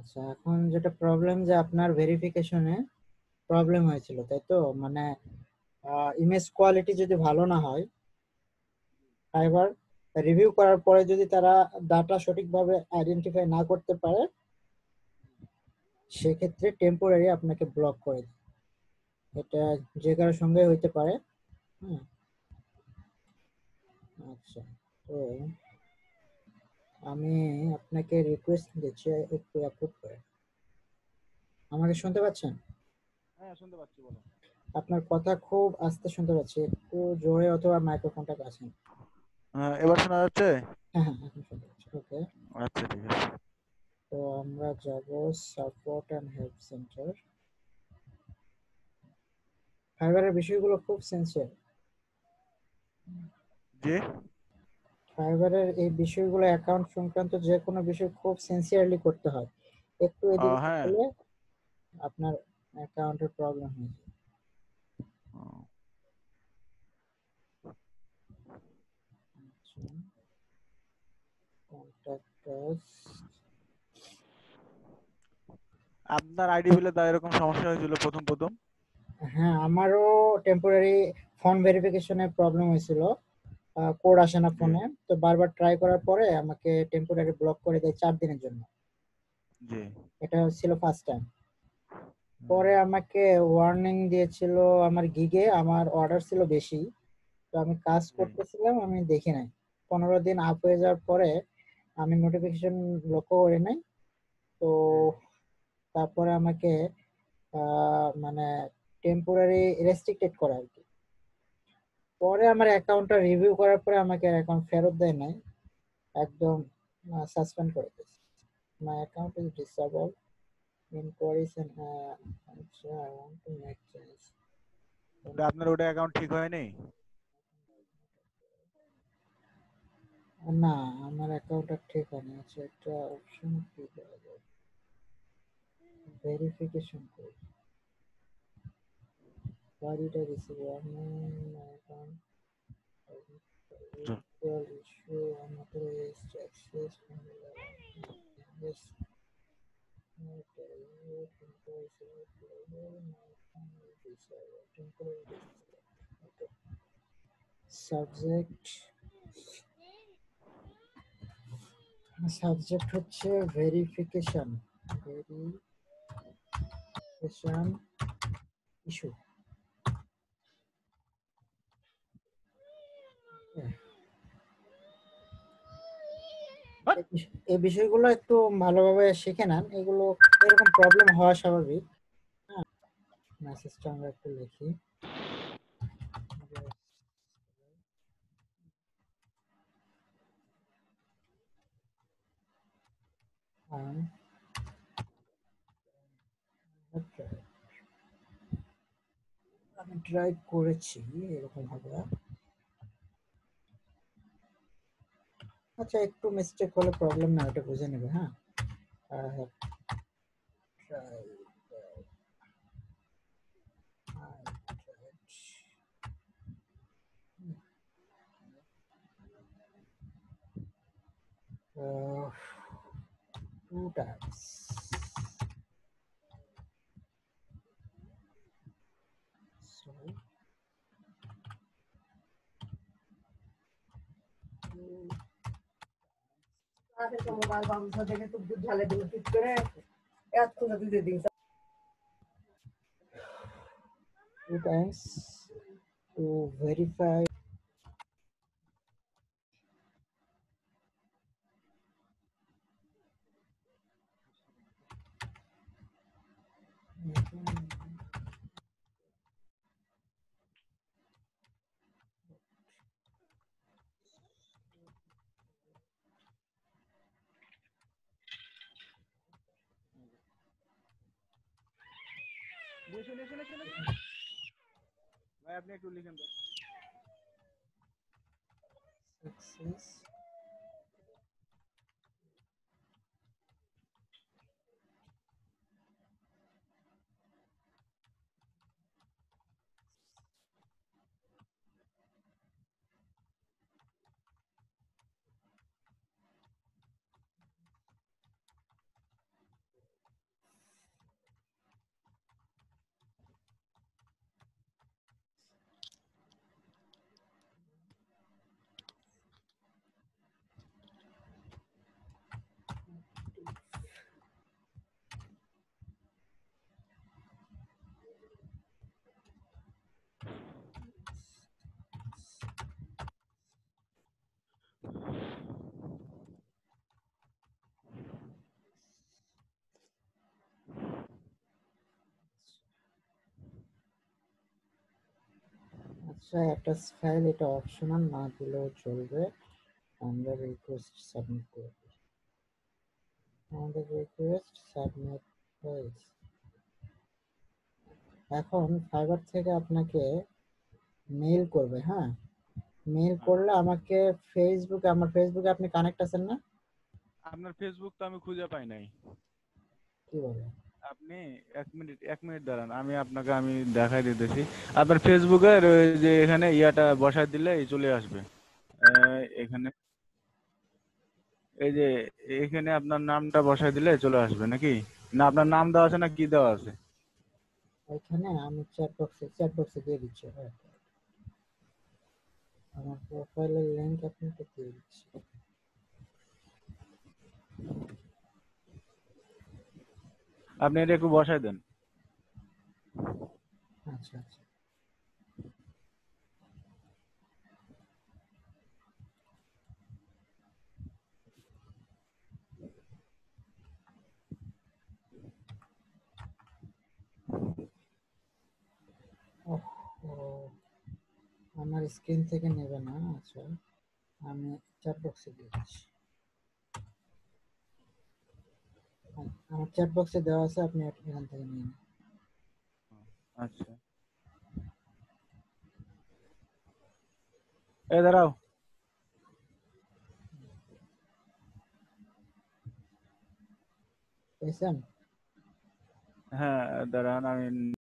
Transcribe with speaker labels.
Speaker 1: আচ্ছা এখন যেটা প্রবলেম যে আপনার ভেরিফিকেশনে প্রবলেম হয়েছিল, তাই তো? মানে ইমেজ কোয়ালিটি যদি ভালো না হয় ফাইবার রিভিউ করার পরে যদি তারা ডাটা সঠিকভাবে আইডেন্টিফাই না করতে পারে, সেক্ষেত্রে টেম্পোরারি আপনাকে ব্লক করে এটা যে কারোর সঙ্গে হইতে পারে। হুম। আচ্ছা তো আমি আপনাকে রিকোয়েস্ট দিচ্ছি একটু অ্যাপ্রুভ করে। আমাকে শুনতে পাচ্ছেন?
Speaker 2: হ্যাঁ শুনতে পাচ্ছি বলো
Speaker 1: আপনার কথা খুব আস্তে শুনতে পাচ্ছি একটু জোরে অথবা মাইক্রোফোনটা কাছে নিন।
Speaker 2: হ্যাঁ, এবার শোনা যাচ্ছে?
Speaker 1: হ্যাঁ হ্যাঁ এখন শুনতে পাচ্ছি ওকে।
Speaker 2: আচ্ছা ঠিক আছে।
Speaker 1: তো আমরা যাব সাপোর্ট অ্যান্ড হেল্প সেন্টার ফাইবারের বিষয়গুলো খুব সেন্সিটিভ
Speaker 2: জি?
Speaker 1: ফাইবারের এই বিষয়গুলো অ্যাকাউন্ট সংক্রান্ত যে কোনো বিষয় খুব সিনসিয়ারলি করতে হয়। একটু এদিকে
Speaker 2: হ্যাঁ।
Speaker 1: হলে আপনার অ্যাকাউন্টের প্রবলেম হয়ে যায়
Speaker 2: আপনার আইডি বিলে তা এরকম সমস্যা হয়েছিল প্রথম প্রথম।
Speaker 1: হ্যাঁ আমারও টেম্পোরারি ফোন ভেরিফিকেশনের প্রবলেম হয়েছিল। কোড আসে না ফোনে তো বারবার ট্রাই করার পরে আমাকে টেম্পোরারি ব্লক করে দেয় চার দিনের জন্য। এটা ছিল ফার্স্ট টাইম পরে আমাকে ওয়ার্নিং দিয়েছিল আমার গিগে আমার অর্ডার ছিল বেশি। তো আমি কাজ করতেছিলাম আমি দেখি নাই। পনেরো দিন আপ হয়ে যাওয়ার পরে আমি নোটিফিকেশন লক্ষ্য করি নাই। তো তারপরে আমাকে আহ, মানে টেম্পোরারি রেস্ট্রিক্টেড করে আর কি। পরে আমার অ্যাকাউন্টটা রিভিউ করার পরে আমাকে অ্যাকাউন্ট ফেরত দেয় নাই। একদম সাসপেন্ড করে দিয়েছে। My account is disable inquiries and uh, আচ্ছা I want to make change.
Speaker 2: ওটা আপনার ওটা অ্যাকাউন্ট ঠিক হয়নি?
Speaker 1: না আমার অ্যাকাউন্টটা ঠিক হয়নি। আচ্ছা একটা অপশন কি দেওয়া যায় verification code why did I receive warning my account Usual issue unauthorized access from the yes Okay, you can go select level, my account is disabled, temporary disabled. Okay. Subject subject হচ্ছে verification verification issue এই বিষয়গুলো একটু ভালোভাবে শিখে নেন। এগুলো এরকম problem হওয়া স্বাভাবিক। হ্যাঁ মেসেজটা আমরা একটু লিখি। আমি ট্রাই করেছি এরকম হবে। আচ্ছা একটু মিস্টেক হলে প্রবলেম না ওটা বুঝে নেবে হ্যাঁ. Uh, two times.
Speaker 3: आगे तो मोबाइल बाबू सा देखे तो दूध झाले दूध पिट करे याद को नदी दे दी
Speaker 1: two times to verify
Speaker 2: লিখে লিখে লিখে লিখে ভাই আপনি একটু লিখেন তো
Speaker 1: success. আচ্ছা একটা ফাইল এটা অপশনাল না দিলেও চলবে। আমরা রিকোয়েস্ট সাবমিট করব। আমাদের রিকোয়েস্ট সাবমিট হয়েছে। এখন ফাইবার থেকে আপনাকে মেইল করবে হ্যাঁ? মেইল করলে আমাকে ফেসবুকে আমার ফেসবুকে আপনি কানেক্ট আছেন না?
Speaker 2: আপনার ফেসবুক তো আমি খুঁজে পাই নাই।
Speaker 1: কি বলে?
Speaker 2: আপনি এক মিনিট এক মিনিট দাঁড়ান, আমি আপনাকে আমি দেখাই দিতেছি। আপনার ফেসবুকের ওই যে এখানে ইয়াটা বসাই দিলে চলে আসবে। এখানে এই যে এখানে আপনার নামটা বসাই দিলে চলে আসবে নাকি? না, আপনার নাম দেওয়া আছে না কি দেওয়া আছে?
Speaker 1: এখানে আমি চ্যাট বক্সে চ্যাট বক্সে দিয়ে দিচ্ছি হ্যাঁ। আমার প্রোফাইলের লিংক আপনাকে দিয়ে দিচ্ছি।
Speaker 2: আপনি এটা একটু বসাই দেন।
Speaker 1: আচ্ছা আচ্ছা। আমার স্ক্রিন থেকে নেবে না আচ্ছা। আমি চ্যাট বক্সে দিচ্ছি। আমার চ্যাট বক্সে দেওয়া আছে আপনি এখান থেকে নিয়ে নিন
Speaker 2: আচ্ছা এই দাঁড়াও
Speaker 1: পেয়েছেন
Speaker 2: হ্যাঁ দাঁড়ান আমি